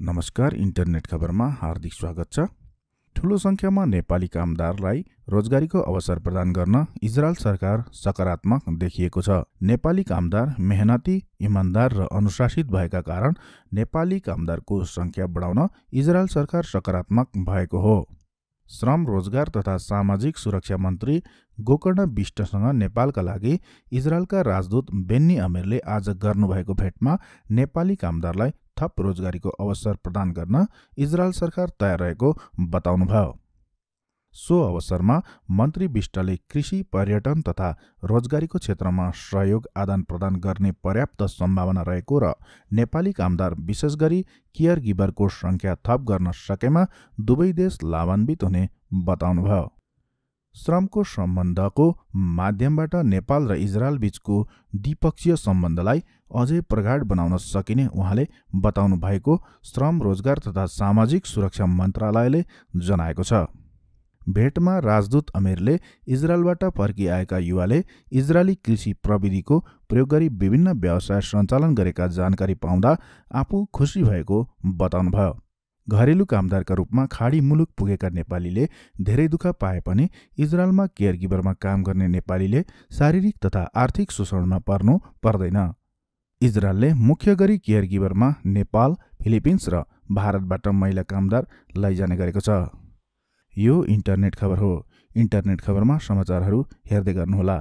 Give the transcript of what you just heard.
नमस्कार इन्टरनेट खबरमा हार्दिक स्वागत छ। ठूलो सङ्ख्यामा नेपाली कामदारलाई रोजगारीको अवसर प्रदान गर्न इजरायल सरकार सकारात्मक देखिएको छ। नेपाली कामदार मेहनती इमान्दार र अनुशासित भएका कारण नेपाली कामदारको सङ्ख्या बढाउन इजरायल सरकार सकारात्मक भएको हो। श्रम रोजगार तथा सामाजिक सुरक्षा मन्त्री गोकर्ण विष्टसँग नेपालका लागि इजरायलका राजदूत बेन्नी अमेरले आज गर्नुभएको भेटमा नेपाली कामदारलाई थप रोजगारीको अवसर प्रदान गर्न इजरायल सरकार तयार रहेको बताउनुभयो। सो अवसरमा मन्त्री विष्टले कृषि पर्यटन तथा रोजगारीको क्षेत्रमा सहयोग आदान प्रदान गर्ने पर्याप्त सम्भावना रहेको र नेपाली कामदार विशेष गरी केयर गिभरको सङ्ख्या थप गर्न सकेमा दुवै देश लाभान्वित हुने बताउनुभयो। श्रमको सम्बन्धको माध्यमबाट नेपाल र इजरायल बीचको द्विपक्षीय सम्बन्धलाई अझै प्रगाढ बनाउन सकिने उहाँले बताउनु भएको श्रम रोजगार तथा सामाजिक सुरक्षा मन्त्रालयले जनाएको छ। भेटमा राजदूत अमेरले इजरायलबाट फर्किआएका युवाले इजरायली कृषि प्रविधिको प्रयोग गरी विभिन्न व्यवसाय सञ्चालन गरेका जानकारी पाउँदा आफू खुसी भएको बताउनुभयो। घरेलु कामदारका रूपमा खाडी मुलुक पुगेका नेपालीले धेरै दुःख पाए पनि इजरायलमा केयर गिभरमा काम गर्ने नेपालीले शारीरिक तथा आर्थिक शोषणमा पर्नु पर्दैन। इजरायलले मुख्य गरी केयर गिभरमा नेपाल फिलिपिन्स र भारतबाट महिला कामदार लैजाने गरेको छ। यो इन्टरनेट खबर हो। इन्टरनेट खबरमा समाचारहरू हेर्दै गर्नुहोला।